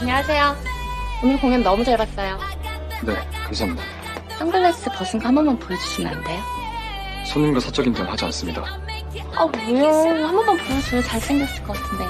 안녕하세요. 오늘 공연 너무 잘 봤어요. 네, 감사합니다. 선글라스 벗은 거 한 번만 보여주시면 안 돼요? 손님과 사적 인정 하지 않습니다. 어, 아, 뭐요. 한 번만 보여줘요. 잘생겼을 것 같은데.